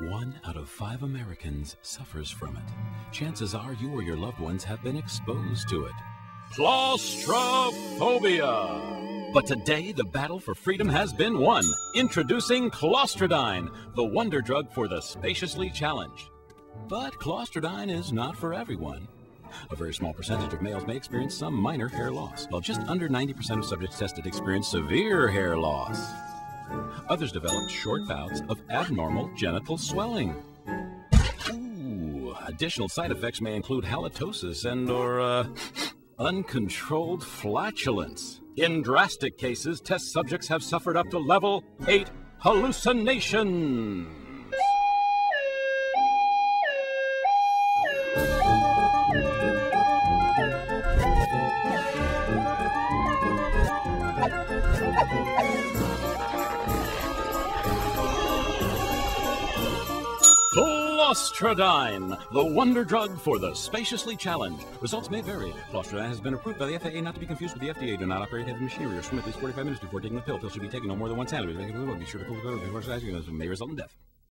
One out of five Americans suffers from it. Chances are you or your loved ones have been exposed to it. Claustrophobia! But today, the battle for freedom has been won. Introducing Claustradine, the wonder drug for the spaciously challenged. But Claustradine is not for everyone. A very small percentage of males may experience some minor hair loss, while just under 90% of subjects tested experience severe hair loss. Others developed short bouts of abnormal genital swelling. Ooh, additional side effects may include halitosis and or uh, uncontrolled flatulence. In drastic cases, test subjects have suffered up to level 8 hallucination. Claustradine, the wonder drug for the spaciously challenged. Results may vary. Claustradine has been approved by the FAA not to be confused with the FDA. Do not operate heavy machinery or swim at least 45 minutes before taking the pill. Pill should be taken no more than once. Be sure to pull the before. This may result in death.